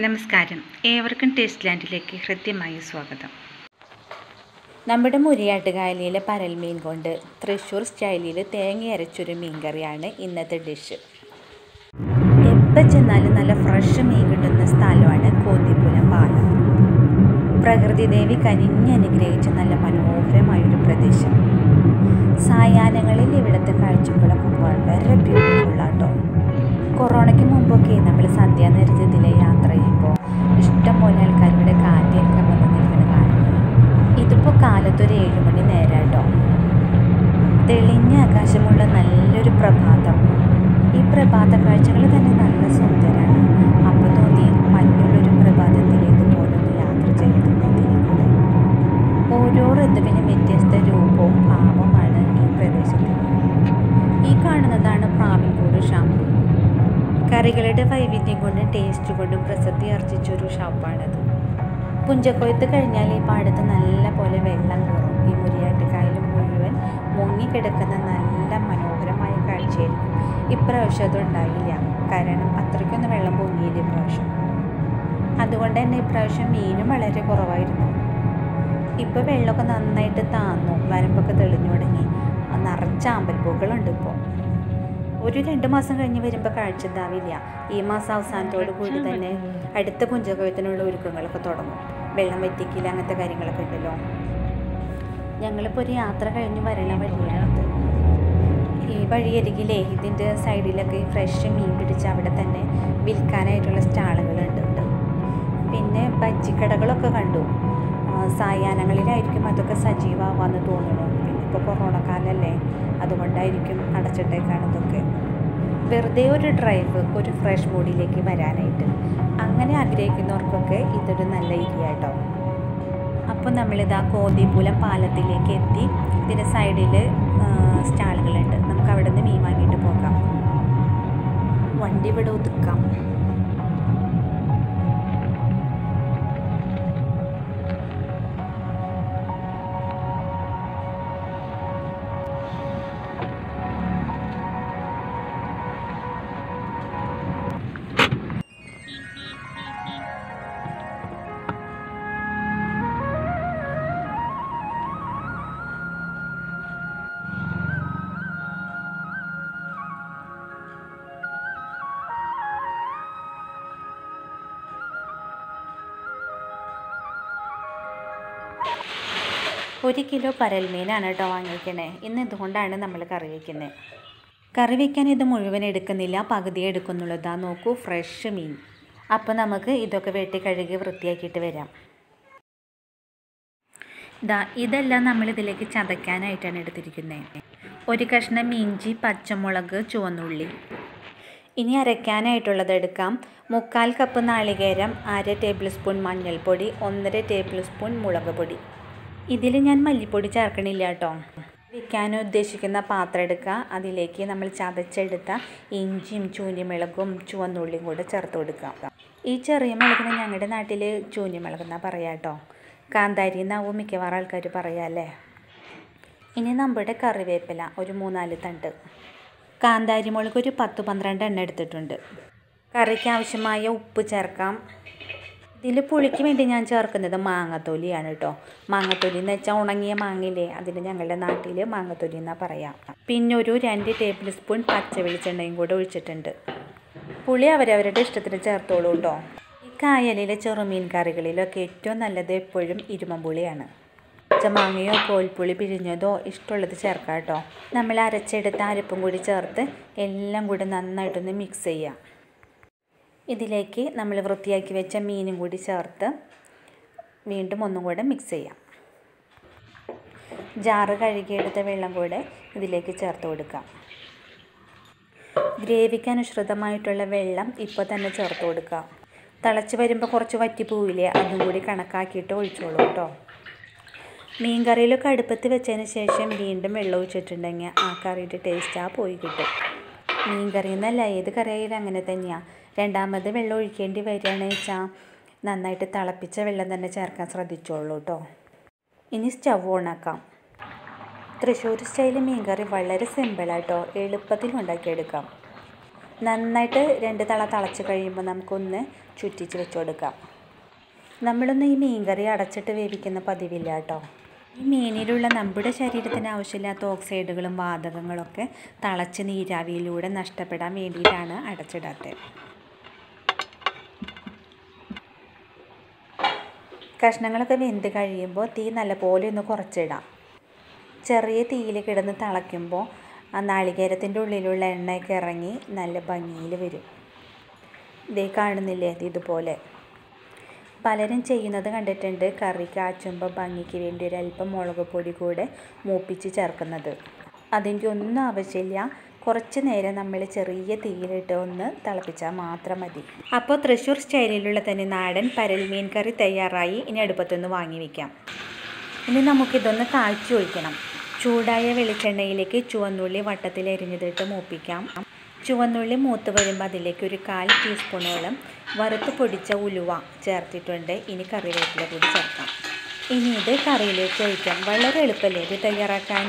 നമസ്കാരം. ഏവർക്കും ടേസ്റ്റ് ലാൻഡിലേക്ക് ഹൃദ്യമായ സ്വാഗതം. നമ്മുടെ മുരിയാട്ടുകായലിലെ പരൽമീൻ കൊണ്ട് തൃശ്ശൂർ സ്റ്റൈലിൽ തേങ്ങ അരച്ചൊരു മീൻ കറിയാണ് ഇന്നത്തെ ഡിഷ്. എപ്പോൾ ചെന്നാലും നല്ല ഫ്രഷ് മീൻ കിട്ടുന്ന സ്ഥലമാണ് കോന്നിപ്പുലം പാലം. പ്രകൃതിദേവി കനിഞ്ഞ് അനുഗ്രഹിച്ച നല്ല മനോഹരമായൊരു പ്രദേശം. സായാഹ്നങ്ങളിൽ ഇവിടുത്തെ കാഴ്ചകളൊക്കെ വളരെ ബ്യൂട്ടിഫുള്ളാട്ടോ കൊറോണയ്ക്ക് മുമ്പൊക്കെ നമ്മൾ സന്ധ്യാനേരത്ത് ഇതിലെ യാത്ര ചെയ്യുമ്പോൾ ഇഷ്ടംപോലെ ആൾക്കാർ ഇവിടെ കാറ്റൊക്കെ വന്ന് നിൽക്കുന്ന കാണുന്നത് ഇതിപ്പോൾ കാലത്തൊരു ഏഴുമണി നേരമാട്ടോ തെളിഞ്ഞ ആകാശമുള്ള നല്ലൊരു പ്രഭാതം. ഈ പ്രഭാത കാഴ്ചകൾ തന്നെ നല്ല സുന്ദരമാണ് അപ്പോൾ തോന്നി മഞ്ഞുള്ളൊരു പ്രഭാതത്തിലേക്ക് പോലും യാത്ര ചെയ്ത് ഓരോ ഋതുവിനും വ്യത്യസ്ത രൂപവും ഭാവമാണ് ഈ പ്രദേശത്തിന് ഈ കാണുന്നതാണ് പ്രാവിൻകൂട് ഷാമ്പു കറികളുടെ വൈവിധ്യം കൊണ്ടും ടേസ്റ്റ് കൊണ്ടും പ്രസിദ്ധി ആർജിച്ചൊരു ഷാപ്പാണത് പുഞ്ചക്കൊയ്ത്ത് കഴിഞ്ഞാൽ ഈ പാടത്ത് നല്ല പോലെ വെള്ളം കയറും. ഈ മുരിയാട്ടുകായലും മുഴുവൻ മുങ്ങിക്കിടക്കുന്ന നല്ല മനോഹരമായ കാഴ്ചയായിരിക്കും. ഇപ്രാവശ്യം അതുണ്ടായില്ല കാരണം അത്രയ്ക്കൊന്നും വെള്ളം പൊങ്ങിയില്ല ഇപ്രാവശ്യം. അതുകൊണ്ട് തന്നെ ഇപ്രാവശ്യം മീനും വളരെ കുറവായിരുന്നു. ഇപ്പോൾ വെള്ളമൊക്കെ നന്നായിട്ട് താന്നു. വരമ്പൊക്കെ തെളിഞ്ഞു തുടങ്ങി. നിറച്ച അമ്പൽപ്പൂക്കളുണ്ട് ഇപ്പോൾ ഒരു രണ്ട് മാസം കഴിഞ്ഞ് വരുമ്പോൾ കാഴ്ച ഉണ്ടാവില്ല. ഈ മാസം അവസാനത്തോടു കൂടി തന്നെ അടുത്ത പുഞ്ചകൊയ്ത്തിനുള്ള ഒരുക്കങ്ങളൊക്കെ തുടങ്ങും. വെള്ളം വറ്റിക്കില്ല അങ്ങനത്തെ കാര്യങ്ങളൊക്കെ ഉണ്ടല്ലോ. ഞങ്ങളിപ്പോൾ ഒരു യാത്ര കഴിഞ്ഞ് വരണ വഴിയാണത് ഈ വഴിയരികിലേ ഇതിന്റെ സൈഡിലൊക്കെ ഈ ഫ്രഷ് മീൻ പിടിച്ച് അവിടെ തന്നെ വിൽക്കാനായിട്ടുള്ള സ്റ്റാളുകളുണ്ട് പിന്നെ ബജ്ജിക്കടകളൊക്കെ കണ്ടു. സായാഹ്നങ്ങളിലായിരിക്കും അതൊക്കെ സജീവമാവാന്ന് തോന്നുന്നു. ഇപ്പോൾ കൊറോണ കാലമല്ലേ അതുകൊണ്ടായിരിക്കും അടച്ചിട്ടേക്കാണ് ഇതൊക്കെ. വെറുതെ ഒരു ഡ്രൈവ് ഒരു ഫ്രഷ് ബോഡിയിലേക്ക് വരാനായിട്ട്. അങ്ങനെ ആഗ്രഹിക്കുന്നവർക്കൊക്കെ ഇതൊരു നല്ല ഏരിയ അപ്പോൾ നമ്മളിതാ കോതിപൂലം പാലത്തിലേക്ക് എത്തി. ഇതിന്റെ സൈഡിൽ സ്റ്റാളുകളുണ്ട്. നമുക്ക് അവിടെ നിന്ന് മീൻ വാങ്ങിയിട്ട് പോകാം. വണ്ടി ഇവിടെ ഒതുക്കാം. ഒരു കിലോ പരൽമീനാണ് കേട്ടോ വാങ്ങിക്കണേ. ഇന്ന് ഇതുകൊണ്ടാണ് നമ്മൾ കറി വയ്ക്കുന്നത് കറി വയ്ക്കാൻ ഇത് മുഴുവൻ എടുക്കുന്നില്ല പകുതി എടുക്കുന്നുള്ളൂ. നോക്കൂ ഫ്രഷ് മീൻ. അപ്പോൾ നമുക്ക് ഇതൊക്കെ വെട്ടി കഴുകി വൃത്തിയാക്കിയിട്ട് വരാം. ഇതാ ഇതെല്ലാം നമ്മൾ ഇതിലേക്ക് ചതയ്ക്കാനായിട്ടാണ് എടുത്തിരിക്കുന്നത് ഒരു കഷ്ണം ഇഞ്ചി പച്ചമുളക് ചുവന്നുള്ളി. ഇനി അരയ്ക്കാനായിട്ടുള്ളത് എടുക്കാം. മുക്കാൽ കപ്പ് നാളികേരം അര ടേബിൾ സ്പൂൺ മഞ്ഞൾപ്പൊടി ഒന്നര ടേബിൾ സ്പൂൺ മുളക് പൊടി. ഇതിൽ ഞാൻ മല്ലിപ്പൊടി ചേർക്കണില്ല കേട്ടോ. വെക്കാൻ ഉദ്ദേശിക്കുന്ന പാത്രം എടുക്കുക. അതിലേക്ക് നമ്മൾ ചതച്ചെടുത്ത ഇഞ്ചിയും ചൂന്നിമിളകും ചുവന്നുള്ളിയും കൂടെ ചേർത്ത് കൊടുക്കുക. ഈ ചെറിയ മുളകിന് ഞങ്ങളുടെ നാട്ടിൽ ചൂന്നിമിളക് എന്നാണ് പറയുക കേട്ടോ. കാന്താരി എന്നാവും മിക്കവാറും ആൾക്കാർ പറയുക അല്ലേ? ഇനി നമ്മുടെ കറിവേപ്പില ഒരു മൂന്നാൽ തണ്ട്. കാന്താരി മുളക് ഒരു പത്ത് പന്ത്രണ്ട് എണ്ണ എടുത്തിട്ടുണ്ട്. കറിക്ക് ആവശ്യമായ ഉപ്പ് ചേർക്കാം. ഇതിൽ പുളിക്ക് വേണ്ടി ഞാൻ ചേർക്കുന്നത് മാങ്ങത്തൊലിയാണ് കേട്ടോ. മാങ്ങത്തൊലി എന്ന് വെച്ചാൽ ഉണങ്ങിയ മാങ്ങയില്ലേ? അതിന് ഞങ്ങളുടെ നാട്ടിൽ മാങ്ങത്തൊലി എന്നാണ് പറയാം. പിന്നെ ഒരു രണ്ട് ടേബിൾ സ്പൂൺ പച്ച വെളിച്ചെണ്ണയും കൂടെ ഒഴിച്ചിട്ടുണ്ട്. പുളി അവരവരുടെ ഇഷ്ടത്തിന് ചേർത്തോളൂ കേട്ടോ. ഈ കായലിലെ ചെറുമീൻ കറികളിലൊക്കെ ഏറ്റവും നല്ലത് എപ്പോഴും ഇരുമമ്പുളിയാണ് പച്ചമാങ്ങയോ കോൽപ്പുളി പിഴിഞ്ഞതോ ഇഷ്ടമുള്ളത് ചേർക്കാം കേട്ടോ. നമ്മൾ അരച്ചെടുത്ത അരപ്പും കൂടി ചേർത്ത് എല്ലാം കൂടി നന്നായിട്ടൊന്ന് മിക്സ് ചെയ്യാം. ഇതിലേക്ക് നമ്മൾ വൃത്തിയാക്കി വെച്ച മീനും കൂടി ചേർത്ത് വീണ്ടും ഒന്നും കൂടെ മിക്സ് ചെയ്യാം. ജാറ് കഴുകിയെടുത്ത വെള്ളം കൂടെ ഇതിലേക്ക് ചേർത്ത് കൊടുക്കാം. ഗ്രേവിക്ക് അനുസൃതമായിട്ടുള്ള വെള്ളം ഇപ്പോൾ തന്നെ ചേർത്ത് കൊടുക്കാം. തിളച്ച് വരുമ്പോൾ കുറച്ച് വറ്റി പോവില്ലേ അതും കൂടി കണക്കാക്കിയിട്ട് ഒഴിച്ചോളൂ കേട്ടോ. മീൻ കറിയിലൊക്കെ അടുപ്പത്ത് വെച്ചതിന് ശേഷം വീണ്ടും വെള്ളം ഒഴിച്ചിട്ടുണ്ടെങ്കിൽ ആ കറിയുടെ ടേസ്റ്റ് ആ പോയി കിട്ടും. മീൻ കറിയെന്നല്ല ഏത് കറിയായാലും അങ്ങനെ തന്നെയാണ് രണ്ടാമത് വെള്ളം ഒഴിക്കേണ്ടി വരികയാണെന്ന് വെച്ചാൽ നന്നായിട്ട് തിളപ്പിച്ച വെള്ളം തന്നെ ചേർക്കാൻ ശ്രദ്ധിച്ചോളൂ കേട്ടോ ഇനി സ്റ്റവ് ഓണാക്കാം. തൃശ്ശൂർ സ്റ്റൈൽ മീൻകറി വളരെ സിമ്പിളായിട്ടോ എളുപ്പത്തിൽ ഉണ്ടാക്കിയെടുക്കാം. നന്നായിട്ട് രണ്ട് തള തിളച്ച് കഴിയുമ്പോൾ നമുക്കൊന്ന് ചുറ്റിച്ച് വെച്ച് കൊടുക്കാം നമ്മളൊന്നും ഈ മീൻകറി അടച്ചിട്ട് വേവിക്കുന്ന പതിവില്ല കേട്ടോ ഈ മീനിലുള്ള നമ്മുടെ ശരീരത്തിന് ആവശ്യമില്ലാത്ത ഓക്സൈഡുകളും വാതകങ്ങളൊക്കെ തിളച്ച് നീരാവിയിലൂടെ നഷ്ടപ്പെടാൻ വേണ്ടിയിട്ടാണ് അടച്ചിടാത്തത്. കഷ്ണങ്ങളൊക്കെ വെന്ത് കഴിയുമ്പോൾ തീ നല്ലപോലെ ഒന്ന് കുറച്ചിടാം. ചെറിയ തീയിൽ കിടന്ന് തിളയ്ക്കുമ്പോൾ ആ നാളികേരത്തിന്റെ ഉള്ളിലുള്ള എണ്ണയൊക്കെ ഇറങ്ങി നല്ല ഭംഗിയിൽ വരും. ഇതേ കാണുന്നില്ലേ ഇതുപോലെ? പലരും ചെയ്യുന്നത് കണ്ടിട്ടുണ്ട് കറി കാച്ചുമ്പോൾ ഭംഗിക്ക് വേണ്ടി ഒരു അല്പം മുളക് പൊടി കൂടെ മൂപ്പിച്ച് ചേർക്കുന്നത്. അതിന്റെ ഒന്നും ആവശ്യമില്ല. കുറച്ച് നേരം നമ്മൾ ചെറിയ തീയിലിട്ട് ഒന്ന് തിളപ്പിച്ചാൽ മാത്രം മതി. അപ്പോൾ തൃശ്ശൂർ സ്റ്റൈലിലുള്ള തന്നെ നാടൻ പരൽ മീൻ കറി തയ്യാറായി ഇനി അടുപ്പത്തൊന്ന് വാങ്ങി വയ്ക്കാം ഇനി നമുക്കിതൊന്ന് കാഴ്ച ഒഴിക്കണം. ചൂടായ വെളിച്ചെണ്ണയിലേക്ക് ചുവന്നുള്ളി വട്ടത്തിൽ എരിഞ്ഞതിട്ട് മൂപ്പിക്കാം. ചുവന്നുള്ളി മൂത്ത് വരുമ്പോൾ അതിലേക്ക് ഒരു കാൽ ടീസ്പൂണോളം വറുത്ത് പൊടിച്ച ഉലുവ ചേർത്തിട്ടുണ്ട്. ഇനി കറിവേപ്പില കൂടി ചേർക്കാം. ഇനി ഇത് കറിയിലേക്ക് ഒഴിക്കാം. വളരെ എളുപ്പമല്ലേ ഇത് തയ്യാറാക്കാൻ?